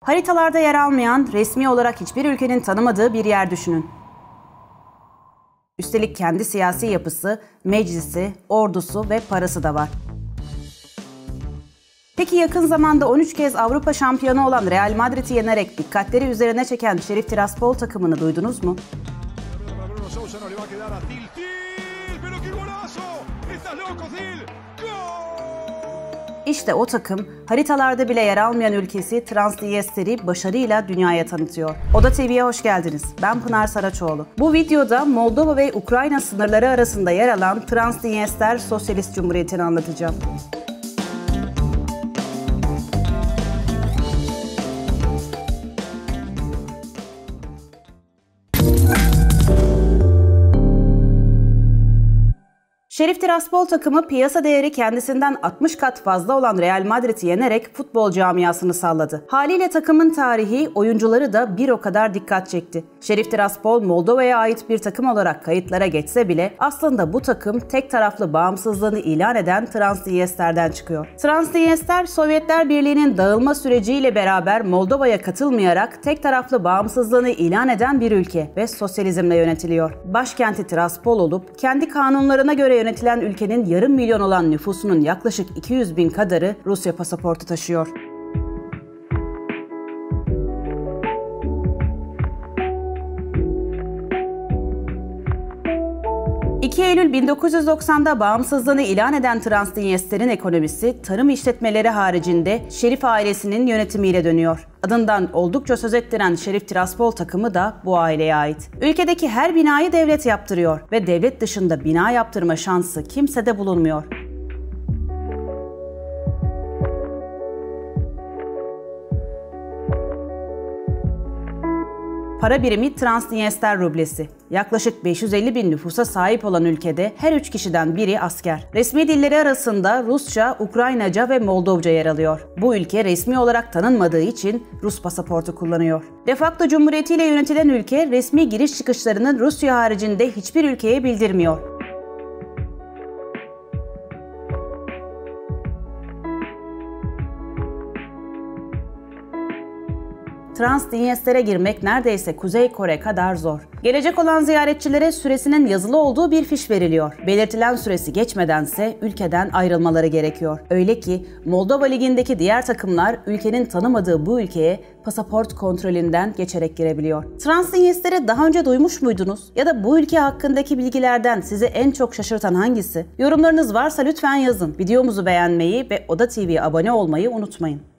Haritalarda yer almayan, resmi olarak hiçbir ülkenin tanımadığı bir yer düşünün. Üstelik kendi siyasi yapısı, meclisi, ordusu ve parası da var. Peki yakın zamanda 13 kez Avrupa şampiyonu olan Real Madrid'i yenerek dikkatleri üzerine çeken Şerif Tiraspol takımını duydunuz mu? İşte o takım haritalarda bile yer almayan ülkesi Transdniester'i başarıyla dünyaya tanıtıyor. Oda TV'ye hoş geldiniz. Ben Pınar Saraçoğlu. Bu videoda Moldova ve Ukrayna sınırları arasında yer alan Transdniester Sosyalist Cumhuriyeti'ni anlatacağım. Şerif Tiraspol takımı piyasa değeri kendisinden 60 kat fazla olan Real Madrid'i yenerek futbol camiasını salladı. Haliyle takımın tarihi, oyuncuları da bir o kadar dikkat çekti. Şerif Tiraspol Moldova'ya ait bir takım olarak kayıtlara geçse bile aslında bu takım tek taraflı bağımsızlığını ilan eden Transdniester'den çıkıyor. Transdniester, Sovyetler Birliği'nin dağılma süreciyle beraber Moldova'ya katılmayarak tek taraflı bağımsızlığını ilan eden bir ülke ve sosyalizmle yönetiliyor. Başkenti Tiraspol olup kendi kanunlarına göre yönetilen ülkenin yarım milyon olan nüfusunun yaklaşık 200 bin kadarı Rusya pasaportu taşıyor. 2 Eylül 1990'da bağımsızlığını ilan eden Transdniester'in ekonomisi tarım işletmeleri haricinde Şerif ailesinin yönetimiyle dönüyor. Adından oldukça söz ettiren Şerif Tiraspol takımı da bu aileye ait. Ülkedeki her binayı devlet yaptırıyor ve devlet dışında bina yaptırma şansı kimsede bulunmuyor. Para birimi Transdniester rublesi. Yaklaşık 550 bin nüfusa sahip olan ülkede her üç kişiden biri asker. Resmi dilleri arasında Rusça, Ukraynaca ve Moldovca yer alıyor. Bu ülke resmi olarak tanınmadığı için Rus pasaportu kullanıyor. De facto cumhuriyetiyle yönetilen ülke resmi giriş çıkışlarını Rusya haricinde hiçbir ülkeye bildirmiyor. Transdniester'e girmek neredeyse Kuzey Kore kadar zor. Gelecek olan ziyaretçilere süresinin yazılı olduğu bir fiş veriliyor. Belirtilen süresi geçmedense ülkeden ayrılmaları gerekiyor. Öyle ki Moldova Ligi'ndeki diğer takımlar ülkenin tanımadığı bu ülkeye pasaport kontrolünden geçerek girebiliyor. Transdniester'i daha önce duymuş muydunuz? Ya da bu ülke hakkındaki bilgilerden sizi en çok şaşırtan hangisi? Yorumlarınız varsa lütfen yazın. Videomuzu beğenmeyi ve Oda TV'ye abone olmayı unutmayın.